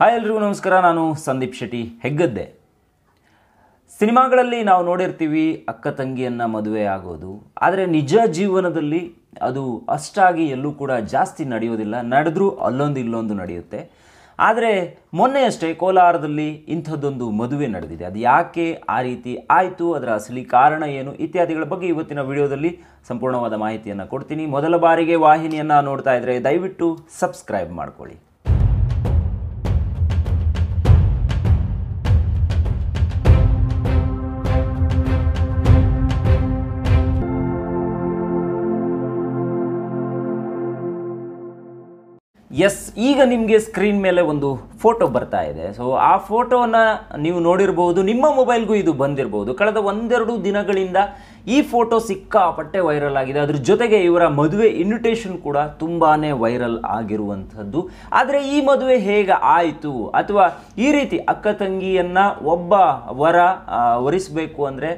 Hi ಎಲ್ರಿಗೂ ನಮಸ್ಕಾರ, ನಾನು ಸಂದೀಪ್ ಶೆಟ್ಟಿ, ಹೆಗ್ಗದ್ದೆ. ಸಿನಿಮಾಗಳಲ್ಲಿ ನಾವು ನೋಡಿರ್ತೀವಿ, ಅಕ್ಕ ತಂಗಿಯನ್ನು ಮದುವೆ ಆಗೋದು, ಆದರೆ ನಿಜ ಜೀವನದಲ್ಲಿ ಅದು ಅಷ್ಟಾಗಿ ಎಲ್ಲೂ ಕೂಡ ಜಾಸ್ತಿ ನಡೆಯೋದಿಲ್ಲ, ನಡೆದ್ರೂ ಅಲ್ಲೊಂದು ಇಲ್ಲೊಂದು ನಡೆಯುತ್ತೆ. ಆದರೆ ಮೊನ್ನೆಯಷ್ಟೇ ಕೋಲಾರದಲ್ಲಿ ಇಂಥದ್ದೊಂದು ಮದುವೆ ನಡೆದಿದೆ. ಅದು ಯಾಕೆ ಆ ರೀತಿ ಆಯಿತು, ಅದರ ಅಸಲಿ ಕಾರಣ ಏನು ಇತ್ಯಾದಿಗಳ ಬಗ್ಗೆ ಇವತ್ತಿನ ವಿಡಿಯೋದಲ್ಲಿ ಸಂಪೂರ್ಣವಾದ ಮಾಹಿತಿಯನ್ನು ಕೊಡ್ತೀನಿ. ಮೊದಲ ಬಾರಿಗೆ ವಾಹಿನಿಯನ್ನು ನೋಡ್ತಾ ಇದ್ದರೆ ದಯವಿಟ್ಟು ಸಬ್ಸ್ಕ್ರೈಬ್ ಮಾಡ್ಕೊಳ್ಳಿ. ಎಸ್ ಈಗ ನಿಮಗೆ ಸ್ಕ್ರೀನ್ ಮೇಲೆ ಒಂದು ಫೋಟೋ ಬರ್ತಾ ಇದೆ. ಸೊ ಆ ಫೋಟೋವನ್ನು ನೀವು ನೋಡಿರ್ಬೋದು, ನಿಮ್ಮ ಮೊಬೈಲ್ಗೂ ಇದು ಬಂದಿರಬಹುದು ಕಳೆದ ಒಂದೆರಡು ದಿನಗಳಿಂದ ಈ ಫೋಟೋ ಸಿಕ್ಕಾಪಟ್ಟೆ ವೈರಲ್ ಆಗಿದೆ. ಅದ್ರ ಜೊತೆಗೆ ಇವರ ಮದುವೆ ಇನ್ವಿಟೇಷನ್ ಕೂಡ ತುಂಬಾ ವೈರಲ್ ಆಗಿರುವಂಥದ್ದು. ಆದರೆ ಈ ಮದುವೆ ಹೇಗೆ ಆಯಿತು? ಅಥವಾ ಈ ರೀತಿ ಅಕ್ಕ ತಂಗಿಯನ್ನು ಒಬ್ಬ ವರ ವರಿಸಬೇಕು ಅಂದರೆ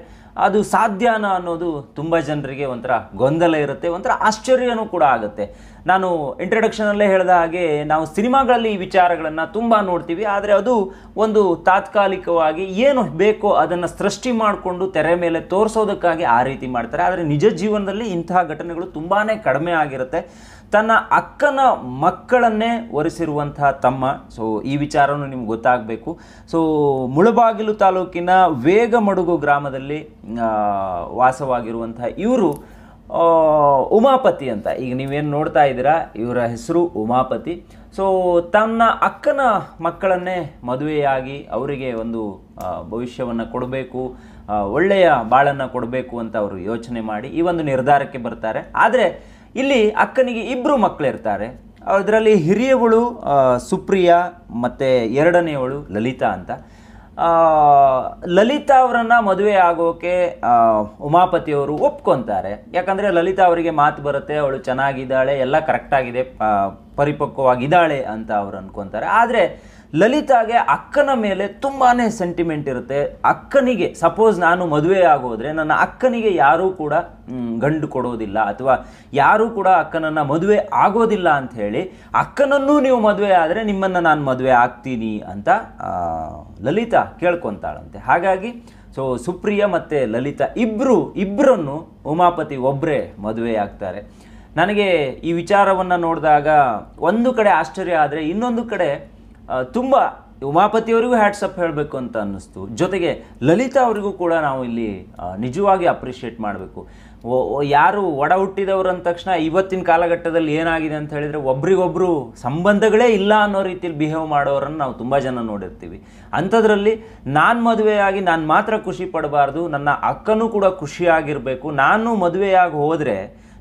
ಅದು ಸಾಧ್ಯನಾ ಅನ್ನೋದು ತುಂಬ ಜನರಿಗೆ ಒಂಥರ ಗೊಂದಲ ಇರುತ್ತೆ, ಒಂಥರ ಆಶ್ಚರ್ಯನೂ ಕೂಡ ಆಗುತ್ತೆ. ನಾನು ಇಂಟ್ರಡಕ್ಷನಲ್ಲೇ ಹೇಳಿದ ಹಾಗೆ ನಾವು ಸಿನಿಮಾಗಳಲ್ಲಿ ಈ ವಿಚಾರಗಳನ್ನು ತುಂಬ ನೋಡ್ತೀವಿ, ಆದರೆ ಅದು ಒಂದು ತಾತ್ಕಾಲಿಕವಾಗಿ ಏನು ಬೇಕೋ ಅದನ್ನು ಸೃಷ್ಟಿ ಮಾಡಿಕೊಂಡು ತೆರೆ ಮೇಲೆ ತೋರಿಸೋದಕ್ಕಾಗಿ ಆ ರೀತಿ ಮಾಡ್ತಾರೆ. ಆದರೆ ನಿಜ ಜೀವನದಲ್ಲಿ ಇಂತಹ ಘಟನೆಗಳು ತುಂಬಾ ಕಡಿಮೆ ಆಗಿರುತ್ತೆ. ತನ್ನ ಅಕ್ಕನ ಮಕ್ಕಳನ್ನೇ ಒರೆಸಿರುವಂತಹ ತಮ್ಮ ಸೊ ಈ ವಿಚಾರನೂ ನಿಮ್ಗೆ ಗೊತ್ತಾಗಬೇಕು. ಸೊ ಮುಳಬಾಗಿಲು ತಾಲೂಕಿನ ವೇಗಮಡುಗು ಗ್ರಾಮದಲ್ಲಿ ವಾಸವಾಗಿರುವಂತಹ ಇವರು ಉಮಾಪತಿ ಅಂತ. ಈಗ ನೀವೇನು ನೋಡ್ತಾ ಇದ್ದೀರಾ, ಇವರ ಹೆಸರು ಉಮಾಪತಿ. ಸೊ ತನ್ನ ಅಕ್ಕನ ಮಕ್ಕಳನ್ನೇ ಮದುವೆಯಾಗಿ ಅವರಿಗೆ ಒಂದು ಭವಿಷ್ಯವನ್ನು ಕೊಡಬೇಕು ಒಳ್ಳೆಯ ಬಾಳನ್ನು ಕೊಡಬೇಕು ಅಂತ ಅವರು ಯೋಚನೆ ಮಾಡಿ ಈ ಒಂದು ನಿರ್ಧಾರಕ್ಕೆ ಬರ್ತಾರೆ. ಆದರೆ, ಇಲ್ಲಿ ಅಕ್ಕನಿಗೆ ಇಬ್ಬರು ಮಕ್ಕಳಿರ್ತಾರೆ ಅದರಲ್ಲಿ ಹಿರಿಯವಳು ಸುಪ್ರಿಯಾ ಮತ್ತು ಎರಡನೆಯವಳು ಲಲಿತಾ ಅಂತ. ಲಲಿತಾ ಅವರನ್ನು ಮದುವೆ ಆಗೋಕೆ ಉಮಾಪತಿಯವರು ಒಪ್ಕೊತಾರೆ. ಯಾಕಂದರೆ ಲಲಿತಾ ಅವರಿಗೆ ಮಾತು ಬರುತ್ತೆ, ಅವಳು ಚೆನ್ನಾಗಿದ್ದಾಳೆ, ಎಲ್ಲ ಕರೆಕ್ಟಾಗಿದೆ ಪರಿಪಕ್ವವಾಗಿದ್ದಾಳೆ ಅಂತ ಅವ್ರು ಅಂದ್ಕೊತಾರೆ ಆದರೆ ಲಲಿತಾಗೆ ಅಕ್ಕನ ಮೇಲೆ ತುಂಬಾ ಸೆಂಟಿಮೆಂಟ್ ಇರುತ್ತೆ. ಅಕ್ಕನಿಗೆ ಸಪೋಸ್ ನಾನು ಮದುವೆ ಆಗೋದ್ರೆ ನನ್ನ ಅಕ್ಕನಿಗೆ ಯಾರೂ ಕೂಡ ಗಂಡು ಕೊಡೋದಿಲ್ಲ ಅಥವಾ ಯಾರೂ ಕೂಡ ಅಕ್ಕನನ್ನು ಮದುವೆ ಆಗೋದಿಲ್ಲ ಅಂತ ಹೇಳಿ, ಅಕ್ಕನನ್ನೂ ನೀವು ಮದುವೆ ಆದರೆ ನಿಮ್ಮನ್ನು ನಾನು ಮದುವೆ ಆಗ್ತೀನಿ ಅಂತ ಲಲಿತಾ ಕೇಳ್ಕೊತಾಳಂತೆ. ಹಾಗಾಗಿ ಸೊ ಸುಪ್ರಿಯ ಮತ್ತು ಲಲಿತಾ ಇಬ್ಬರು ಇಬ್ಬರನ್ನು ಉಮಾಪತಿ ಒಬ್ಬರೇ ಮದುವೆ ಆಗ್ತಾರೆ. ನನಗೆ ಈ ವಿಚಾರವನ್ನು ನೋಡಿದಾಗ ಒಂದು ಕಡೆ ಆಶ್ಚರ್ಯ ಆದರೆ ಇನ್ನೊಂದು ಕಡೆ ತುಂಬ ಉಮಾಪತಿಯವರಿಗೂ ಹ್ಯಾಟ್ಸಪ್ ಹೇಳಬೇಕು ಅಂತ ಅನ್ನಿಸ್ತು. ಜೊತೆಗೆ ಲಲಿತಾ ಅವರಿಗೂ ಕೂಡ ನಾವು ಇಲ್ಲಿ ನಿಜವಾಗಿ ಅಪ್ರಿಷಿಯೇಟ್ ಮಾಡಬೇಕು. ಯಾರು ಒಡ ಹುಟ್ಟಿದವರು ಅಂದ ತಕ್ಷಣ ಇವತ್ತಿನ ಕಾಲಘಟ್ಟದಲ್ಲಿ ಏನಾಗಿದೆ ಅಂತ ಹೇಳಿದರೆ ಒಬ್ರಿಗೊಬ್ಬರು ಸಂಬಂಧಗಳೇ ಇಲ್ಲ ಅನ್ನೋ ರೀತಿಯಲ್ಲಿ ಬಿಹೇವ್ ಮಾಡೋರನ್ನು ನಾವು ತುಂಬ ಜನ ನೋಡಿರ್ತೀವಿ. ಅಂಥದ್ರಲ್ಲಿ ನಾನು ಮದುವೆಯಾಗಿ ನಾನು ಮಾತ್ರ ಖುಷಿ ಪಡಬಾರ್ದು, ನನ್ನ ಅಕ್ಕನೂ ಕೂಡ ಖುಷಿಯಾಗಿರಬೇಕು, ನಾನು ಮದುವೆಯಾಗಿ ಹೋದರೆ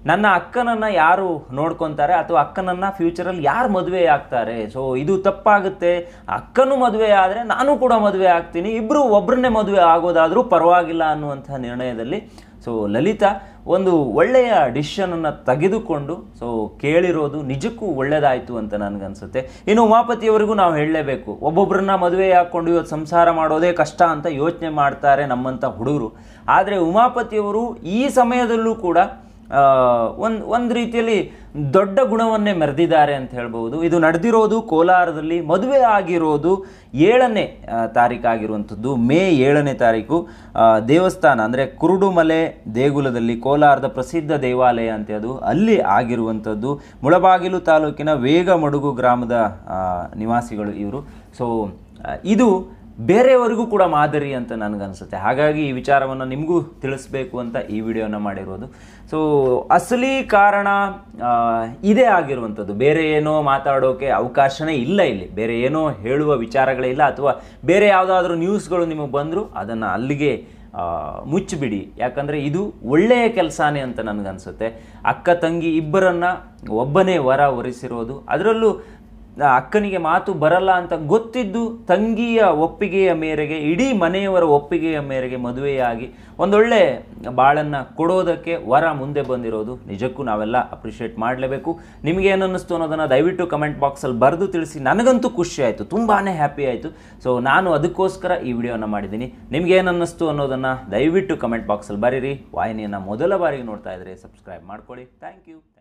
ನನ್ನ ಅಕ್ಕನನ್ನು ಯಾರು ನೋಡ್ಕೊತಾರೆ ಅಥವಾ ಅಕ್ಕನನ್ನು ಫ್ಯೂಚರಲ್ಲಿ ಯಾರು ಮದುವೆ ಆಗ್ತಾರೆ? ಸೊ ಇದು ತಪ್ಪಾಗುತ್ತೆ. ಅಕ್ಕನೂ ಮದುವೆ ಆದರೆ ನಾನು ಕೂಡ ಮದುವೆ ಆಗ್ತೀನಿ. ಇಬ್ಬರು ಒಬ್ಬರನ್ನೇ ಮದುವೆ ಆಗೋದಾದರೂ ಪರವಾಗಿಲ್ಲ ಅನ್ನುವಂಥ ನಿರ್ಣಯದಲ್ಲಿ. ಸೊ ಲಲಿತಾ ಒಂದು ಒಳ್ಳೆಯ ಡಿಸಿಷನನ್ನು ತೆಗೆದುಕೊಂಡು ಸೊ ಕೇಳಿರೋದು ನಿಜಕ್ಕೂ ಒಳ್ಳೆಯದಾಯಿತು ಅಂತ ನನಗನ್ಸುತ್ತೆ. ಇನ್ನು ಉಮಾಪತಿಯವರಿಗೂ ನಾವು ಹೇಳಲೇಬೇಕು. ಒಬ್ಬೊಬ್ಬರನ್ನ ಮದುವೆ ಹಾಕ್ಕೊಂಡು ಇವತ್ತು ಸಂಸಾರ ಮಾಡೋದೇ ಕಷ್ಟ ಅಂತ ಯೋಚನೆ ಮಾಡ್ತಾರೆ ನಮ್ಮಂಥ ಹುಡುಗರು. ಆದರೆ ಉಮಾಪತಿಯವರು ಈ ಸಮಯದಲ್ಲೂ ಕೂಡ ಒಂದು ಒಂದು ರೀತಿಯಲ್ಲಿ ದೊಡ್ಡ ಗುಣವನ್ನೇ ಮೆರೆದಿದ್ದಾರೆ ಅಂತ ಹೇಳ್ಬೋದು ಇದು ನಡೆದಿರೋದು ಕೋಲಾರದಲ್ಲಿ, ಮದುವೆ ಆಗಿರೋದು ಏಳನೇ ತಾರೀಕಾಗಿರುವಂಥದ್ದು ಮೇ ಏಳನೇ ತಾರೀಕು ದೇವಸ್ಥಾನ ಅಂದರೆ ಕುರುಡುಮಲೆ ದೇಗುಲದಲ್ಲಿ ಕೋಲಾರದ ಪ್ರಸಿದ್ಧ ದೇವಾಲಯ ಅಂತ ಅದು ಅಲ್ಲಿ ಆಗಿರುವಂಥದ್ದು. ಮುಳಬಾಗಿಲು ತಾಲೂಕಿನ ವೇಗಮಡುಗು ಗ್ರಾಮದ ನಿವಾಸಿಗಳು ಇವರು. ಸೊ ಇದು ಬೇರೆಯವರಿಗೂ ಕೂಡ ಮಾದರಿ ಅಂತ ನನಗನ್ಸುತ್ತೆ. ಹಾಗಾಗಿ ಈ ವಿಚಾರವನ್ನು ನಿಮಗೂ ತಿಳಿಸ್ಬೇಕು ಅಂತ ಈ ವಿಡಿಯೋನ ಮಾಡಿರೋದು. ಸೊ ಅಸಲಿ ಕಾರಣ ಇದೇ ಆಗಿರುವಂಥದ್ದು. ಬೇರೆ ಏನೋ ಮಾತಾಡೋಕೆ ಅವಕಾಶನೇ ಇಲ್ಲ ಇಲ್ಲಿ. ಬೇರೆ ಏನೋ ಹೇಳುವ ವಿಚಾರಗಳೇ ಇಲ್ಲ ಅಥವಾ ಬೇರೆ ಯಾವುದಾದ್ರೂ ನ್ಯೂಸ್ಗಳು ನಿಮಗೆ ಬಂದರೂ ಅದನ್ನು ಅಲ್ಲಿಗೆ ಮುಚ್ಚಿಬಿಡಿ. ಯಾಕಂದರೆ ಇದು ಒಳ್ಳೆಯ ಕೆಲಸನೇ ಅಂತ ನನಗನ್ಸುತ್ತೆ. ಅಕ್ಕ, ತಂಗಿ ಇಬ್ಬರನ್ನು ಒಬ್ಬನೇ ವರ ಒರೆಸಿರೋದು. ಅದರಲ್ಲೂ ಅಕ್ಕನಿಗೆ ಮಾತು ಬರಲ್ಲ ಅಂತ ಗೊತ್ತಿದ್ದು ತಂಗಿಯ ಒಪ್ಪಿಗೆಯ ಮೇರೆಗೆ, ಇಡೀ ಮನೆಯವರ ಒಪ್ಪಿಗೆಯ ಮೇರೆಗೆ ಮದುವೆಯಾಗಿ ಒಂದೊಳ್ಳೆ ಬಾಳನ್ನು ಕೊಡೋದಕ್ಕೆ ವರ ಮುಂದೆ ಬಂದಿರೋದು ನಿಜಕ್ಕೂ ನಾವೆಲ್ಲ ಅಪ್ರಿಷಿಯೇಟ್ ಮಾಡಲೇಬೇಕು. ನಿಮಗೆ ಏನನ್ನಿಸ್ತು ಅನ್ನೋದನ್ನು ದಯವಿಟ್ಟು ಕಮೆಂಟ್ ಬಾಕ್ಸಲ್ಲಿ ಬರೆದು ತಿಳಿಸಿ. ನನಗಂತೂ ಖುಷಿ ಆಯಿತು ತುಂಬಾ ಹ್ಯಾಪಿ ಆಯಿತು. ಸೊ ನಾನು ಅದಕ್ಕೋಸ್ಕರ ಈ ವಿಡಿಯೋನ ಮಾಡಿದ್ದೀನಿ. ನಿಮ್ಗೆ ಏನನ್ನಿಸ್ತು ಅನ್ನೋದನ್ನು ದಯವಿಟ್ಟು ಕಮೆಂಟ್ ಬಾಕ್ಸಲ್ಲಿ ಬರೀರಿ. ವಾಹಿನಿಯನ್ನು ಮೊದಲ ಬಾರಿಗೆ ನೋಡ್ತಾ ಇದ್ರೆ ಸಬ್ಸ್ಕ್ರೈಬ್ ಮಾಡ್ಕೊಳ್ಳಿ. Thank you